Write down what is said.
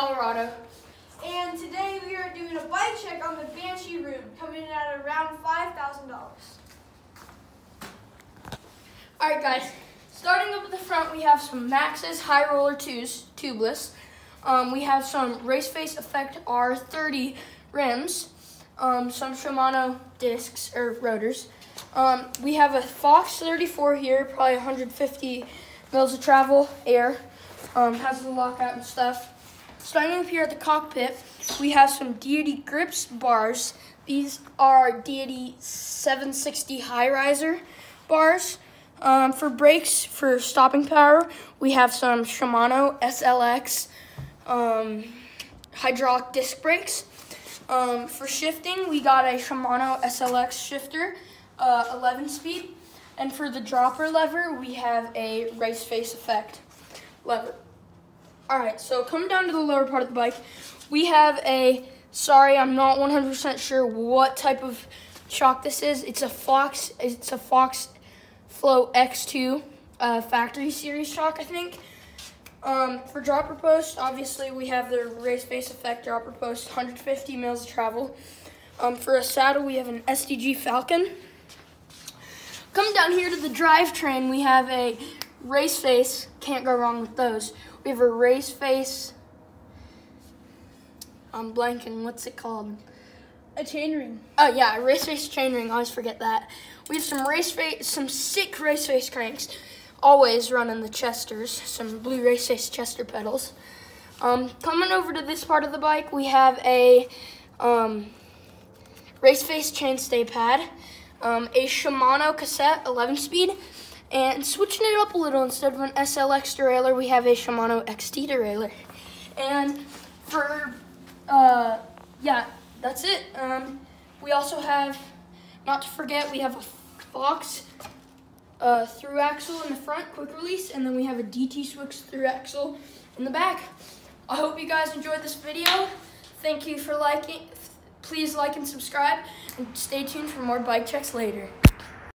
Colorado. And today we are doing a bike check on the Banshee Rune, coming in at around $5,000. Alright guys, starting up at the front we have some Maxxis High Roller 2s, tubeless. Um, we have some Race Face Effect R30 rims, um, some Shimano discs, or rotors. Um, we have a Fox 34 here, probably 150 mils of travel, air. Um, has the lockout and stuff. Starting up here at the cockpit, we have some Deity grips bars. These are Deity 760 high riser bars. Um, for brakes, for stopping power, we have some Shimano SLX um, hydraulic disc brakes. Um, for shifting, we got a Shimano SLX shifter, uh, 11 speed. And for the dropper lever, we have a race face effect lever. All right, so coming down to the lower part of the bike, we have a, sorry, I'm not 100% sure what type of shock this is. It's a Fox, it's a Fox Float X2 uh, factory series shock, I think. Um, for dropper post, obviously we have the race face effect dropper post, 150 mils of travel. Um, for a saddle, we have an SDG Falcon. Coming down here to the drivetrain, we have a race face, can't go wrong with those. We have a race face, I'm blanking, what's it called? A chain ring. Oh yeah, a race face chainring. I always forget that. We have some race face, some sick race face cranks. Always running the Chesters, some blue race face Chester pedals. Um, coming over to this part of the bike, we have a um, race face chainstay pad, um, a Shimano cassette 11 speed, and switching it up a little, instead of an SLX derailleur, we have a Shimano XT derailleur. And for, uh, yeah, that's it. Um, we also have, not to forget, we have a Fox uh, through axle in the front, quick release, and then we have a DT Swiss through axle in the back. I hope you guys enjoyed this video. Thank you for liking. Please like and subscribe, and stay tuned for more bike checks later.